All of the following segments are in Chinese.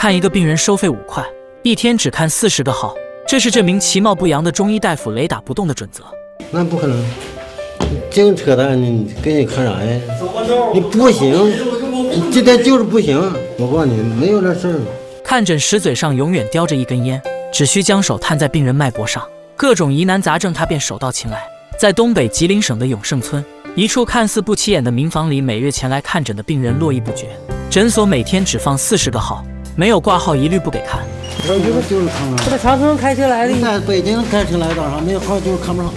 看一个病人收费五块，一天只看四十个号，这是这名其貌不扬的中医大夫雷打不动的准则。那不可能，净扯淡！你给你看啥呀？你不行，你今天就是不行。我告诉你，没有这事儿。看诊时嘴上永远叼着一根烟，只需将手探在病人脉搏上，各种疑难杂症他便手到擒来。在东北吉林省的永胜村，一处看似不起眼的民房里，每月前来看诊的病人络绎不绝。诊所每天只放四十个号，没有挂号一律不给看。我就是就是看了。这长春开车来的，在北京开车来的，没有号就是看不上。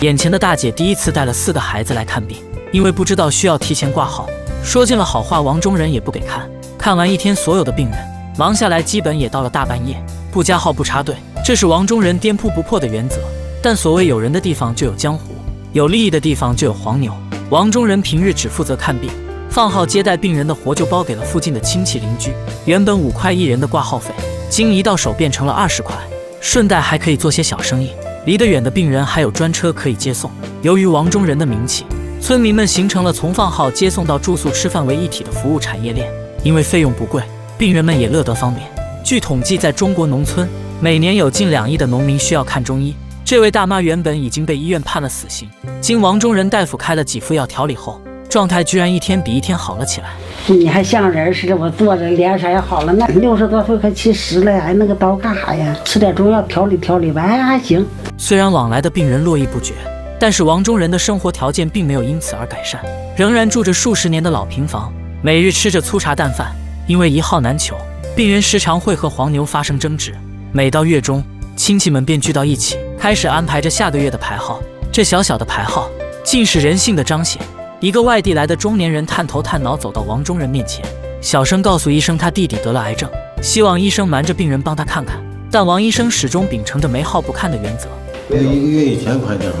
眼前的大姐第一次带了四个孩子来看病，因为不知道需要提前挂号，说尽了好话，王中仁也不给看。看完一天所有的病人，忙下来基本也到了大半夜，不加号不插队，这是王中仁颠扑不破的原则。但所谓有人的地方就有江湖，有利益的地方就有黄牛。王中仁平日只负责看病，放号接待病人的活就包给了附近的亲戚邻居。原本五块一人的挂号费，经一到手变成了二十块，顺带还可以做些小生意。离得远的病人还有专车可以接送。由于王中人的名气，村民们形成了从放号接送到住宿吃饭为一体的服务产业链。因为费用不贵，病人们也乐得方便。据统计，在中国农村，每年有近两亿的农民需要看中医。这位大妈原本已经被医院判了死刑，经王中仁大夫开了几副药调理后，状态居然一天比一天好了起来。你还像人似的，我坐着脸色也好了。那六十多岁快七十了，还那个刀干啥呀？吃点中药调理调理吧，还还行。虽然往来的病人络绎不绝，但是王中仁的生活条件并没有因此而改善，仍然住着数十年的老平房，每日吃着粗茶淡饭。因为一号难求，病人时常会和黄牛发生争执。每到月中，亲戚们便聚到一起。开始安排着下个月的排号，这小小的排号竟是人性的彰显。一个外地来的中年人探头探脑走到王中人面前，小声告诉医生他弟弟得了癌症，希望医生瞒着病人帮他看看。但王医生始终秉承着没号不看的原则。一个月以前快点号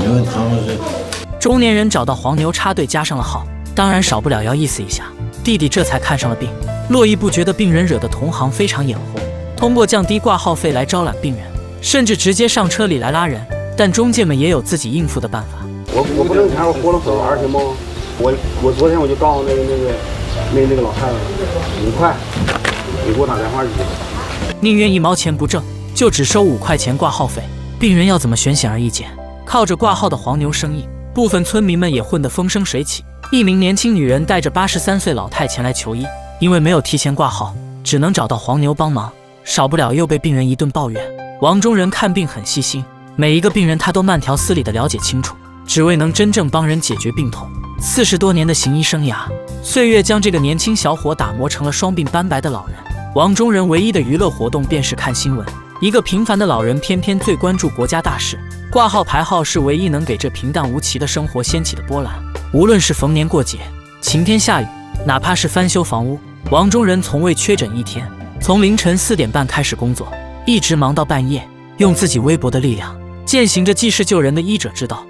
你们他们是。中年人找到黄牛插队加上了号，当然少不了要意思一下。弟弟这才看上了病，络绎不绝的病人惹得同行非常眼红，通过降低挂号费来招揽病人。甚至直接上车里来拉人，但中介们也有自己应付的办法。我我不挣钱，我活了多二十吗？我我昨天我就告诉那个那个那那个老太太了，五块，你给我打电话去。宁愿一毛钱不挣，就只收五块钱挂号费，病人要怎么选显而易见。靠着挂号的黄牛生意，部分村民们也混得风生水起。一名年轻女人带着八十三岁老太前来求医，因为没有提前挂号，只能找到黄牛帮忙，少不了又被病人一顿抱怨。王中人看病很细心，每一个病人他都慢条斯理地了解清楚，只为能真正帮人解决病痛。四十多年的行医生涯，岁月将这个年轻小伙打磨成了双鬓斑白的老人。王中仁唯一的娱乐活动便是看新闻，一个平凡的老人偏偏最关注国家大事，挂号排号是唯一能给这平淡无奇的生活掀起的波澜。无论是逢年过节、晴天下雨，哪怕是翻修房屋，王中仁从未缺诊一天。从凌晨四点半开始工作。一直忙到半夜，用自己微薄的力量践行着济世救人的医者之道。